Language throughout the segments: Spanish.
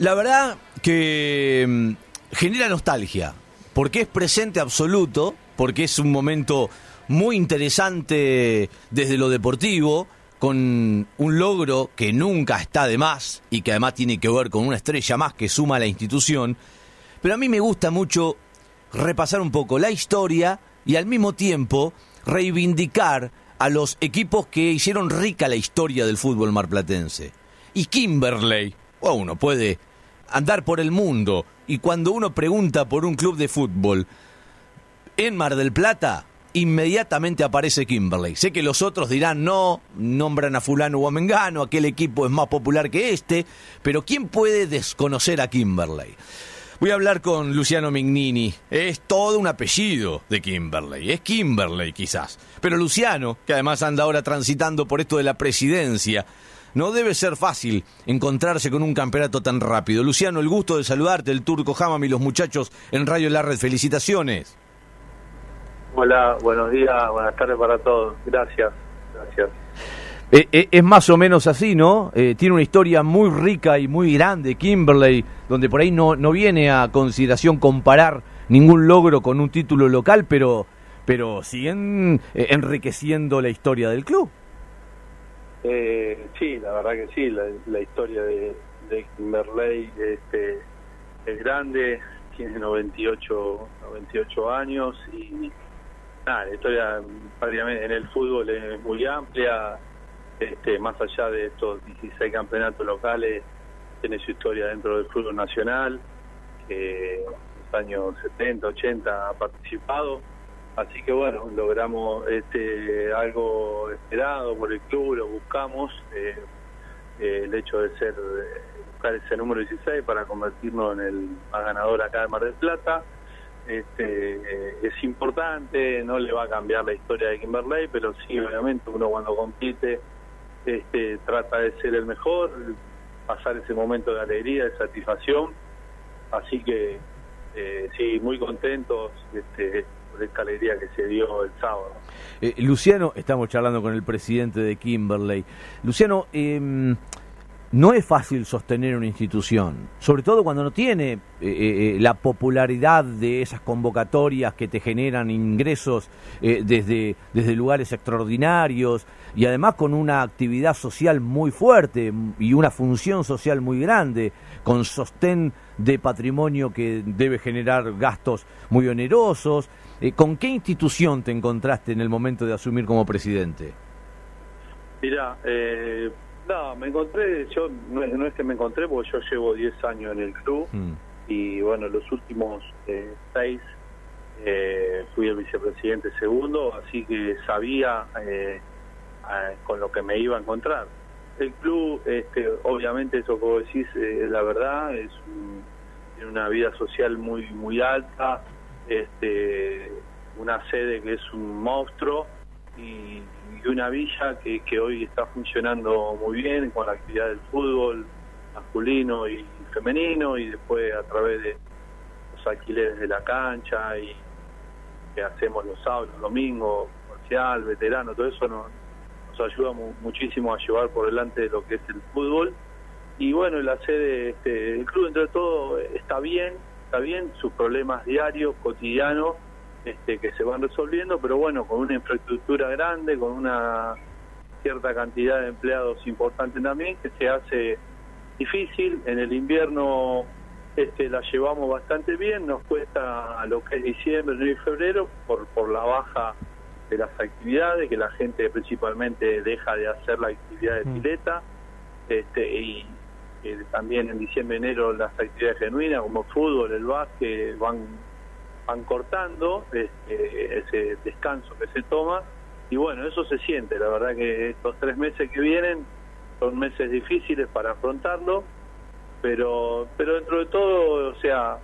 La verdad que mm, genera nostalgia, porque es presente absoluto, porque es un momento muy interesante desde lo deportivo, con un logro que nunca está de más y que además tiene que ver con una estrella más que suma a la institución. Pero a mí me gusta mucho repasar un poco la historia y al mismo tiempo reivindicar a los equipos que hicieron rica la historia del fútbol marplatense. Y Kimberley, o uno puede andar por el mundo y cuando uno pregunta por un club de fútbol en Mar del Plata, inmediatamente aparece Kimberley. Sé que los otros dirán no, nombran a fulano o a Mengano, aquel equipo es más popular que este, pero ¿quién puede desconocer a Kimberley? Voy a hablar con Luciano Mignini. Es todo un apellido de Kimberley. Es Kimberley quizás. Pero Luciano, que además anda ahora transitando por esto de la presidencia, no debe ser fácil encontrarse con un campeonato tan rápido. Luciano, el gusto de saludarte, el turco Hamam y los muchachos en Radio La Red. Felicitaciones. Hola, buenos días, buenas tardes para todos. Gracias, gracias. Eh, eh, es más o menos así, ¿no? Eh, tiene una historia muy rica y muy grande, Kimberley, donde por ahí no, no viene a consideración comparar ningún logro con un título local, pero, pero siguen enriqueciendo la historia del club. Eh, sí, la verdad que sí, la, historia de, de Kimberley este, es grande, tiene 98, 98 años y nada, la historia prácticamente en el fútbol es muy amplia, este, más allá de estos 16 campeonatos locales, tiene su historia dentro del fútbol nacional, que en los años 70, 80 ha participado Así que bueno, logramos este algo esperado por el club, lo buscamos, eh, eh, el hecho de ser buscar ese número 16 para convertirnos en el más ganador acá de Mar del Plata. Este, eh, es importante, no le va a cambiar la historia de Kimberley, pero sí, obviamente, uno cuando compite este, trata de ser el mejor, pasar ese momento de alegría, de satisfacción. Así que sí, muy contentos. Este, de esta alegría que se dio el sábado. Eh, Luciano, estamos charlando con el presidente de Kimberley. Luciano, eh, no es fácil sostener una institución, sobre todo cuando no tiene eh, eh, la popularidad de esas convocatorias que te generan ingresos desde, desde lugares extraordinarios y además con una actividad social muy fuerte y una función social muy grande, con sostén de patrimonio que debe generar gastos muy onerosos. ¿Con qué institución te encontraste en el momento de asumir como presidente? Mira, eh, no, me encontré, yo no es, que me encontré porque yo llevo 10 años en el club mm. y bueno, los últimos eh, seis eh, fui el vicepresidente segundo, así que sabía eh, con lo que me iba a encontrar. El club, este, obviamente eso vos decís es la verdad, es tiene una vida social muy muy alta, este, una sede que es un monstruo y y una villa que, que hoy está funcionando muy bien con la actividad del fútbol masculino y femenino y después a través de los alquileres de la cancha y que hacemos los sábados, los domingos, comercial, veterano, todo eso nos, ayuda muchísimo a llevar por delante de lo que es el fútbol. Y bueno, la sede, este, el club entre todo está bien, está bien, sus problemas diarios, cotidianos, este, que se van resolviendo, pero bueno, con una infraestructura grande, con una cierta cantidad de empleados importante también, que se hace difícil. En el invierno este, la llevamos bastante bien, nos cuesta a lo que es diciembre, enero y febrero por, por la baja de las actividades, que la gente principalmente deja de hacer la actividad de mm. pileta, este, y también en diciembre, enero las actividades genuinas como fútbol, el básquet, van van cortando este, ese descanso que se toma y bueno, eso se siente, la verdad que estos tres meses que vienen son meses difíciles para afrontarlo, pero, pero dentro de todo, o sea,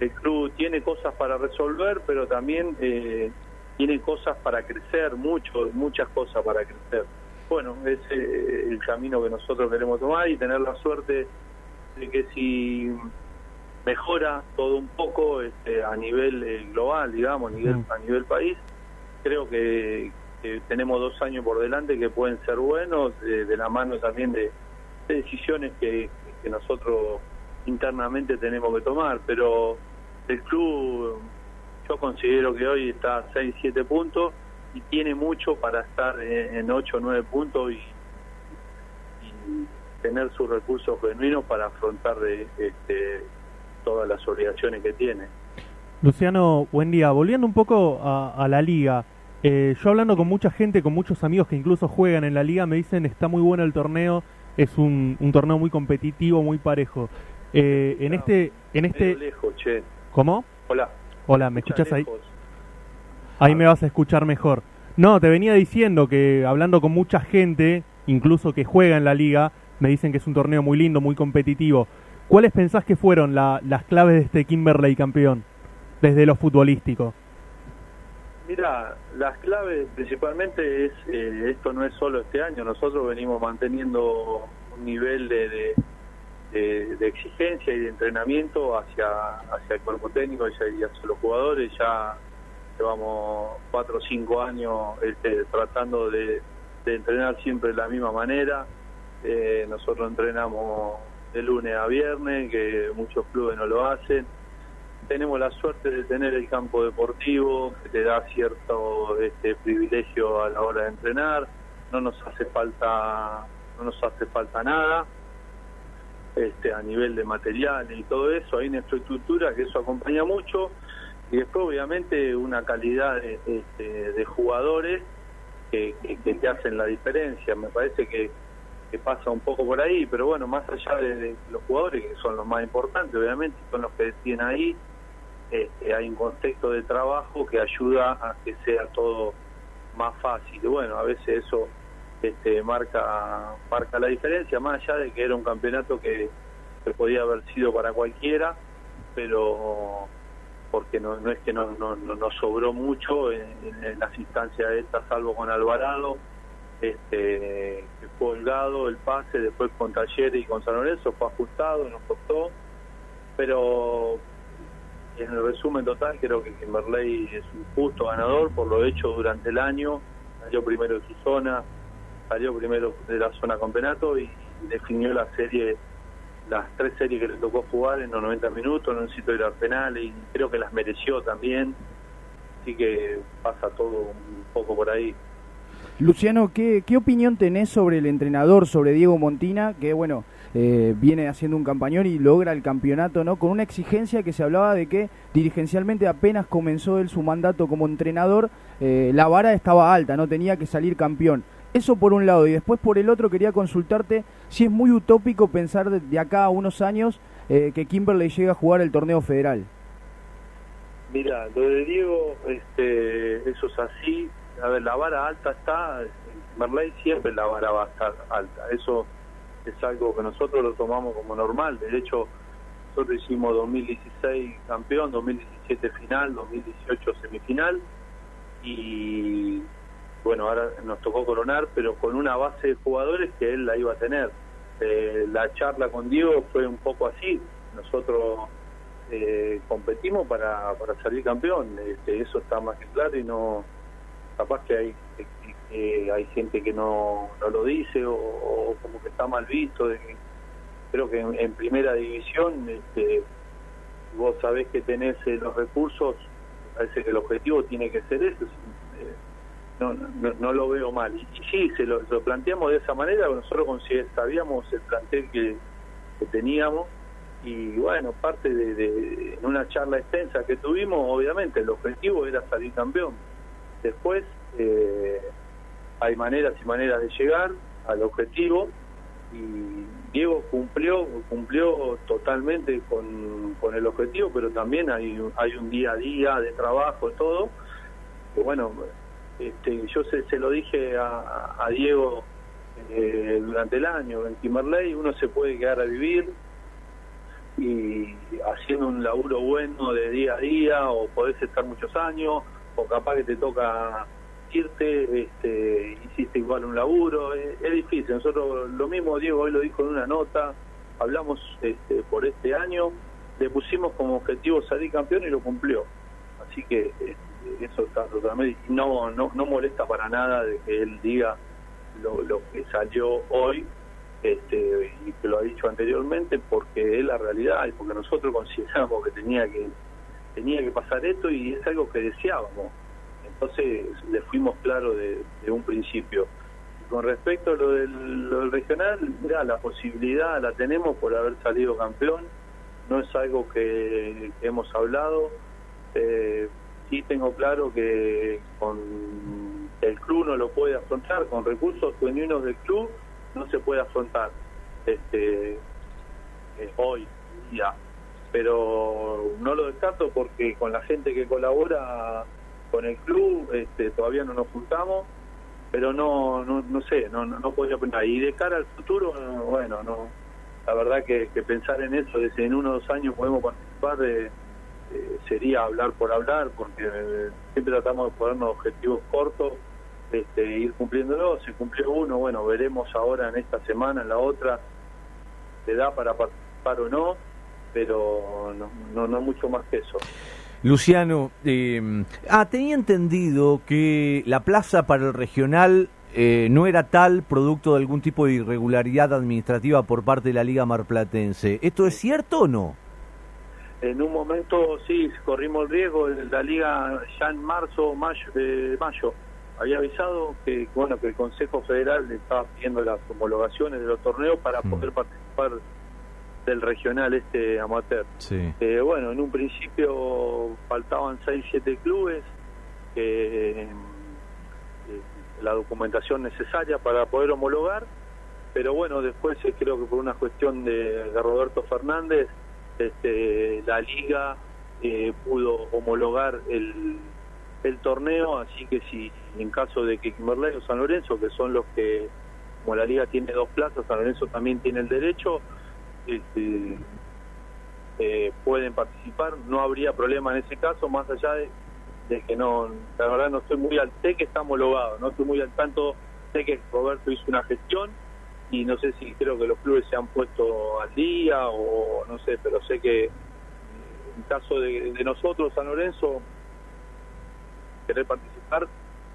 el club tiene cosas para resolver, pero también eh, tiene cosas para crecer, mucho, muchas cosas para crecer. Bueno, es eh, el camino que nosotros queremos tomar y tener la suerte de que si mejora todo un poco este, a nivel eh, global, digamos, a nivel, mm. a nivel país. Creo que, tenemos dos años por delante que pueden ser buenos, de, la mano también de, decisiones que, nosotros internamente tenemos que tomar, pero el club yo considero que hoy está a 6, 7 puntos y tiene mucho para estar en, 8 o 9 puntos y, tener sus recursos genuinos para afrontar de, este, todas las obligaciones que tiene. Luciano, buen día. Volviendo un poco a, la liga, eh, yo hablando con mucha gente, con muchos amigos que incluso juegan en la liga, me dicen está muy bueno el torneo, es un, un torneo muy competitivo, muy parejo. Eh, en este, en este. Lejos, che. ¿Cómo? Hola. Hola, ¿me escuchas ahí? Ahí me vas a escuchar mejor. No, te venía diciendo que hablando con mucha gente, incluso que juega en la liga, me dicen que es un torneo muy lindo, muy competitivo. ¿Cuáles pensás que fueron las claves de este Kimberley campeón, desde lo futbolístico? Mira, las claves principalmente es, eh, esto no es solo este año, nosotros venimos manteniendo un nivel de de, exigencia y de entrenamiento hacia, hacia el cuerpo técnico y hacia, los jugadores. Ya llevamos cuatro o cinco años este, tratando de, entrenar siempre de la misma manera. Eh, nosotros entrenamos de lunes a viernes, que muchos clubes no lo hacen. Tenemos la suerte de tener el campo deportivo, que te da cierto este, privilegio a la hora de entrenar. No nos hace falta, no nos hace falta nada este, a nivel de materiales y todo eso, hay una infraestructura que eso acompaña mucho y después obviamente una calidad de, este, jugadores que, te hacen la diferencia, me parece que, pasa un poco por ahí, pero bueno, más allá de, los jugadores que son los más importantes, obviamente, son los que tienen ahí, este, hay un contexto de trabajo que ayuda a que sea todo más fácil. Bueno, a veces eso este, marca marca la diferencia, más allá de que era un campeonato que, podía haber sido para cualquiera, pero porque no, no es que no, no, no sobró mucho en, las instancias estas, salvo con Alvarado, este, que holgado el pase, después con Talleres y con San Lorenzo fue ajustado, nos costó, pero en el resumen total creo que Kimberley es un justo ganador por lo hecho durante el año, salió primero de su zona, salió primero de la zona campeonato y definió la serie, las tres series que le tocó jugar en los 90 minutos, no necesitó ir al penal y creo que las mereció también. Así que pasa todo un poco por ahí. Luciano, ¿qué, qué opinión tenés sobre el entrenador, sobre Diego Montina, que bueno, eh, viene haciendo un campañón y logra el campeonato, ¿no? Con una exigencia que se hablaba de que dirigencialmente apenas comenzó él su mandato como entrenador, eh, la vara estaba alta, no tenía que salir campeón. Eso por un lado. Y después por el otro quería consultarte si es muy utópico pensar de, acá a unos años eh, que Kimberley llegue a jugar el torneo federal. Mira, lo de Diego, este, eso es así. A ver, la vara alta está, Kimberley siempre la vara va a estar alta. Eso es algo que nosotros lo tomamos como normal. De hecho, nosotros hicimos 2016 campeón, 2017 final, 2018 semifinal y bueno, ahora nos tocó coronar, pero con una base de jugadores que él la iba a tener. Eh, la charla con Diego fue un poco así. Nosotros eh, competimos para, para salir campeón. Este, eso está más que claro y no. Capaz que hay hay gente que no, no lo dice o, como que está mal visto. De creo que en, primera división este, vos sabés que tenés eh, los recursos. Parece que el objetivo tiene que ser eso no, no, lo veo mal. Y, sí, se lo, planteamos de esa manera, nosotros sabíamos el plantel que, teníamos y bueno, parte de, en una charla extensa que tuvimos, obviamente el objetivo era salir campeón. Después eh, hay maneras y maneras de llegar al objetivo y Diego cumplió cumplió totalmente con, con el objetivo, pero también hay, hay un día a día de trabajo, todo. Bueno, este, yo se, se lo dije a, Diego eh, durante el año, en Kimberley uno se puede quedar a vivir y haciendo un laburo bueno de día a día o podés estar muchos años o capaz que te toca irte, este, hiciste igual un laburo, es, difícil. Nosotros lo mismo, Diego hoy lo dijo en una nota, hablamos este, por este año, le pusimos como objetivo salir campeón y lo cumplió. Así que este, eso está totalmente no, no no molesta para nada de que él diga lo, que salió hoy este, y que lo ha dicho anteriormente, porque es la realidad y porque nosotros consideramos que tenía que tenía que pasar esto y es algo que deseábamos. Entonces le fuimos claros de, un principio. con respecto a lo del, regional, mira, la posibilidad la tenemos por haber salido campeón, no es algo que, hemos hablado. Eh, sí tengo claro que con el club no lo puede afrontar, con recursos genuinos del club no se puede afrontar este eh, hoy día. Pero no lo descarto porque con la gente que colabora con el club este, todavía no nos juntamos pero no no, no sé no, no, podría pensar y de cara al futuro bueno no la verdad que, pensar en eso de si en unos dos años podemos participar de, eh, sería hablar por hablar porque siempre tratamos de ponernos objetivos cortos este, ir cumpliéndolo. Se cumplió uno, bueno, veremos ahora en esta semana, en la otra, se da para participar o no, pero no, no, mucho más que eso. Luciano, eh, ah, tenía entendido que la plaza para el regional eh, no era tal producto de algún tipo de irregularidad administrativa por parte de la Liga Marplatense. ¿Esto es cierto o no? En un momento sí, corrimos el riesgo, la Liga ya en marzo, mayo, eh, mayo había avisado que bueno que el Consejo Federal le estaba pidiendo las homologaciones de los torneos para mm. poder participar del regional este amateur. Eh, bueno, en un principio faltaban 6, 7 clubes, eh, la documentación necesaria para poder homologar, pero bueno, después eh, creo que por una cuestión de, Roberto Fernández, este, la liga pudo homologar el el torneo, así que si en caso de que Kimberley o San Lorenzo, que son los que, como la liga tiene dos plazas, San Lorenzo también tiene el derecho, este, eh, pueden participar, no habría problema en ese caso, más allá de, que no, la verdad no estoy muy al, sé que está homologado, no estoy muy al tanto, sé que Roberto hizo una gestión y no sé si creo que los clubes se han puesto al día o no sé, pero sé que en caso de, nosotros, San Lorenzo, querer participar,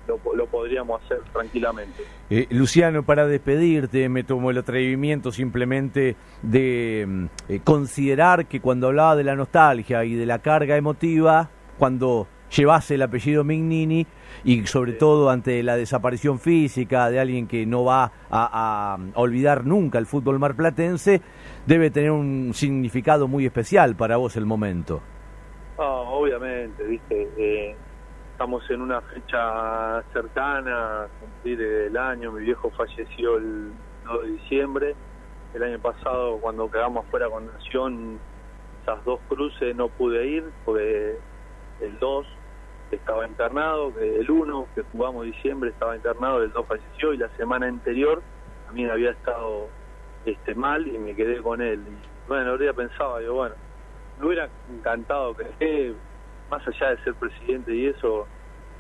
lo, podríamos hacer tranquilamente. Eh, Luciano, para despedirte, me tomo el atrevimiento simplemente de mm, eh, considerar que cuando hablaba de la nostalgia y de la carga emotiva, cuando llevase el apellido Mignini y sobre todo ante la desaparición física de alguien que no va a, olvidar nunca el fútbol marplatense, debe tener un significado muy especial para vos el momento. Ah, obviamente, viste. Eh, estamos en una fecha cercana cumplir el año. Mi viejo falleció el 2 de diciembre. El año pasado, cuando quedamos fuera con Nación, esas dos cruces no pude ir, porque el 2 estaba internado, el 1 que jugamos diciembre estaba internado, el 2 falleció y la semana anterior también había estado este mal y me quedé con él. Y, bueno, habría pensado, digo, bueno, me hubiera encantado que más allá de ser presidente y eso,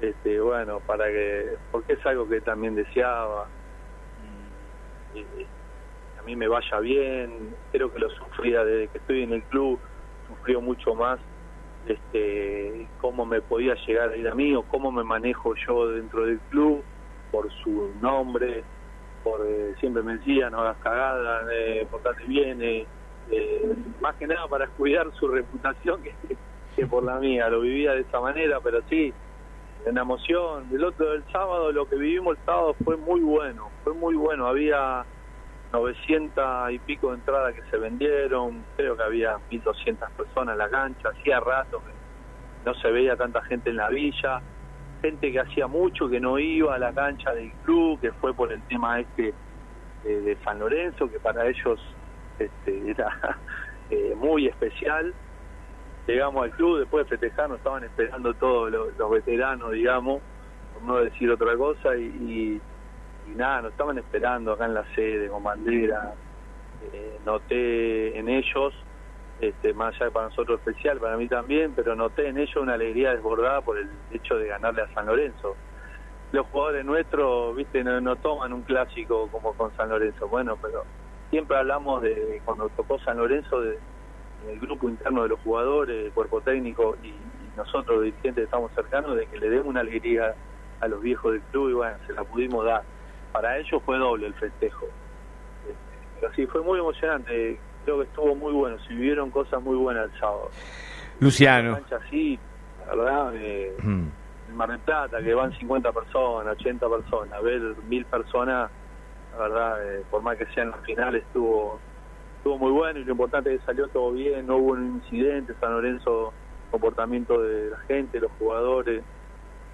este, bueno, para que, porque es algo que también deseaba, y, a mí me vaya bien, creo que lo sufría desde que estoy en el club, sufrió mucho más este cómo me podía llegar a ir a mí o cómo me manejo yo dentro del club por su nombre por eh, siempre me decía no hagas cagada eh, portate bien eh, eh, más que nada para cuidar su reputación que por la mía, lo vivía de esa manera, pero sí, en emoción. El otro del sábado, lo que vivimos el sábado fue muy bueno, fue muy bueno. Había 900 y pico de entradas que se vendieron, creo que había 1200 personas en la cancha, hacía rato que no se veía tanta gente en la villa, gente que hacía mucho que no iba a la cancha del club, que fue por el tema este de San Lorenzo, que para ellos este, era eh, muy especial. Llegamos al club, después de festejar nos estaban esperando todos los, veteranos, digamos, por no decir otra cosa, y, nada, nos estaban esperando acá en la sede, con bandera. Eh, noté en ellos, este, más allá de para nosotros especial, para mí también, pero noté en ellos una alegría desbordada por el hecho de ganarle a San Lorenzo. Los jugadores nuestros, viste, no, toman un clásico como con San Lorenzo, bueno, pero siempre hablamos de cuando tocó San Lorenzo de el grupo interno de los jugadores, el cuerpo técnico y, nosotros los dirigentes estamos cercanos de que le demos una alegría a los viejos del club y bueno, se la pudimos dar. Para ellos fue doble el festejo. sí, fue muy emocionante. Creo que estuvo muy bueno. Se vivieron cosas muy buenas el sábado. Luciano. así, la verdad, eh, en Mar del Plata, que van 50 personas, 80 personas, ver mil personas, la verdad, eh, por más que sea en la final, estuvo estuvo muy bueno y lo importante es que salió todo bien, no hubo un incidente, San Lorenzo, comportamiento de la gente, los jugadores,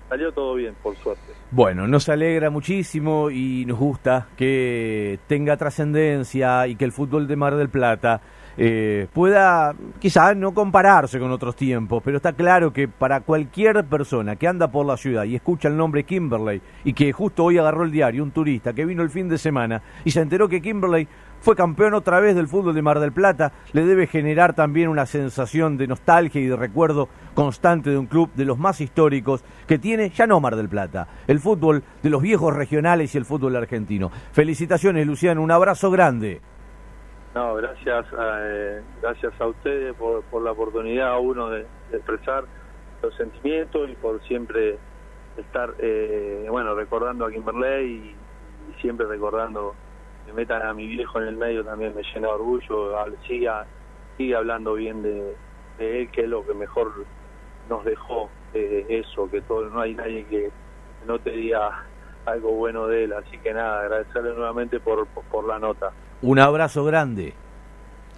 salió todo bien, por suerte. Bueno, nos alegra muchísimo y nos gusta que tenga trascendencia y que el fútbol de Mar del Plata eh, pueda quizás no compararse con otros tiempos, pero está claro que para cualquier persona que anda por la ciudad y escucha el nombre Kimberley y que justo hoy agarró el diario, un turista que vino el fin de semana y se enteró que Kimberley fue campeón otra vez del fútbol de Mar del Plata, le debe generar también una sensación de nostalgia y de recuerdo constante de un club de los más históricos que tiene ya no Mar del Plata, el fútbol de los viejos regionales y el fútbol argentino. Felicitaciones, Luciano, un abrazo grande. No, gracias a, eh, gracias a ustedes por, por la oportunidad a uno de, expresar los sentimientos y por siempre estar, eh, bueno, recordando a Kimberley y, siempre recordando que metan a mi viejo en el medio también me llena de orgullo, siga, sigue hablando bien de, él, que es lo que mejor nos dejó eh, eso, que todo no hay nadie que no te diga algo bueno de él, así que nada, agradecerle nuevamente por, por la nota. Un abrazo grande.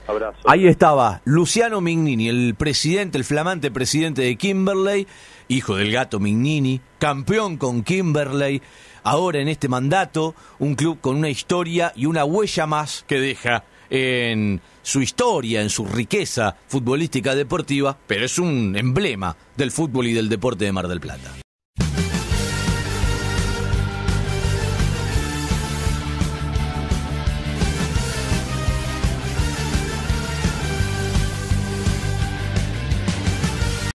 Abrazo. Ahí estaba Luciano Mignini, el presidente, el flamante presidente de Kimberley, hijo del gato Mignini, campeón con Kimberley, ahora en este mandato, un club con una historia y una huella más que deja en su historia, en su riqueza futbolística deportiva, pero es un emblema del fútbol y del deporte de Mar del Plata.